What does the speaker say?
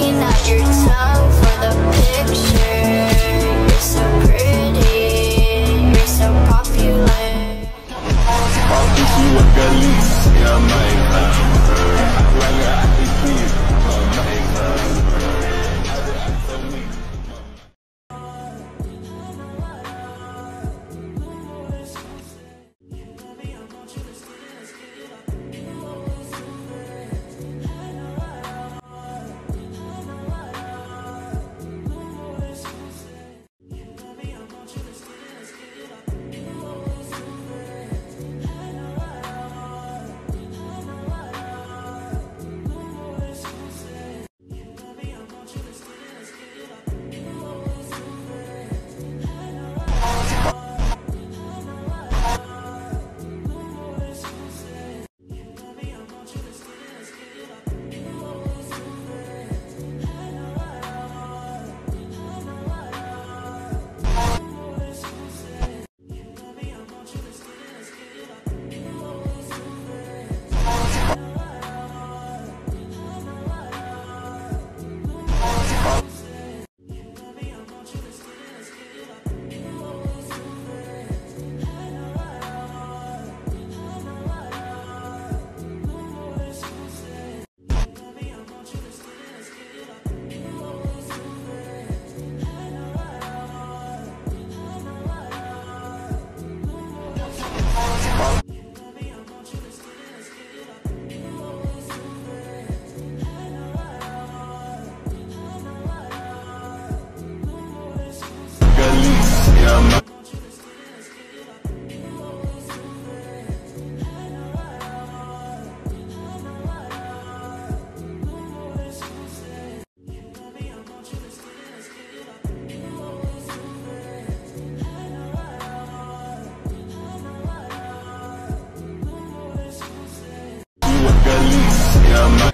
bite your tongue for the picture. You're so pretty, you're so popular. My my